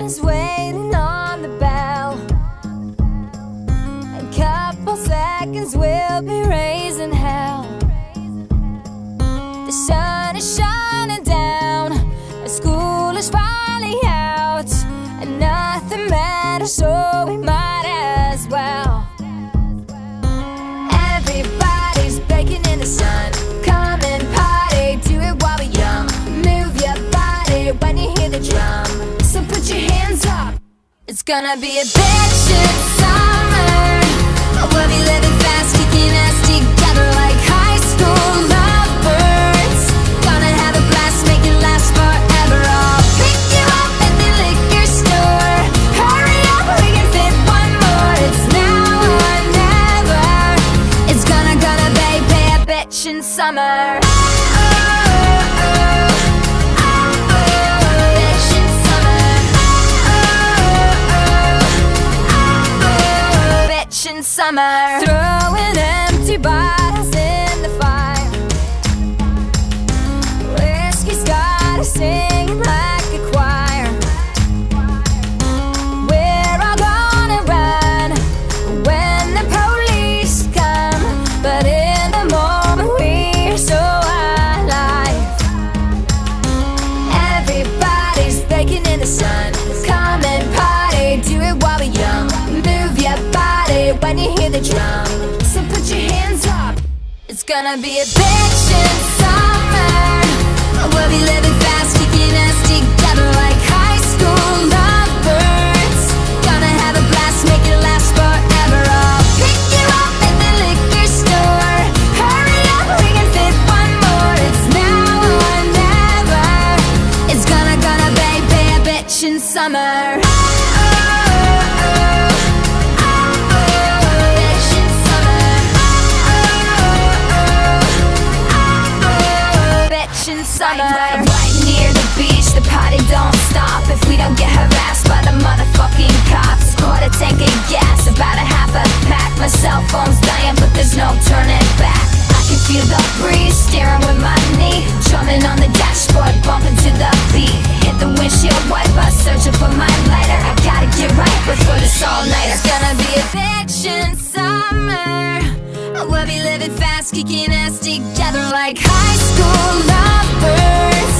is waiting on gonna be a bitchin' summer. summer. Throwing empty bottles in hear the drum. So put your hands up. It's gonna be a bitchin' summer feel the breeze Staring with my knee Drumming on the dashboard Bumping to the beat. Hit the windshield wiper Searching for my lighter. I gotta get right before this all night. It's gonna be a bitchin' summer. We'll be living fast Kicking ass together Like high school lovers.